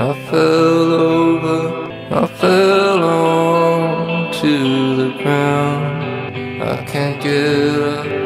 I fell over, I fell onto the ground. I can't get up.